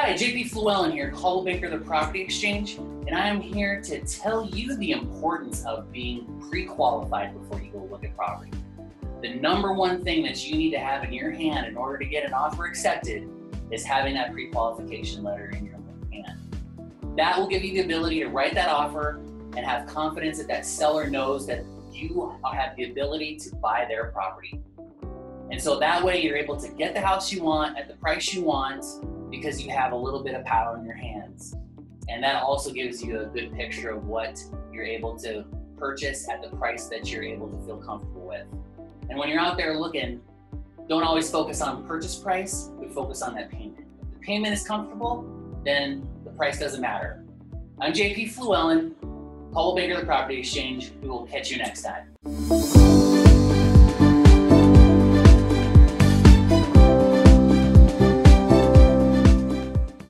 Hi, JP Fluellen here, Coldwell Banker the Property Exchange, and I am here to tell you the importance of being pre-qualified before you go look at property. The number one thing that you need to have in your hand in order to get an offer accepted is having that pre-qualification letter in your hand. That will give you the ability to write that offer and have confidence that that seller knows that you have the ability to buy their property. And so that way you're able to get the house you want at the price you want because you have a little bit of power in your hands. And that also gives you a good picture of what you're able to purchase at the price that you're able to feel comfortable with. And when you're out there looking, don't always focus on purchase price, but focus on that payment. If the payment is comfortable, then the price doesn't matter. I'm JP Fluellen, Coldwell Banker the Property Exchange. We will catch you next time.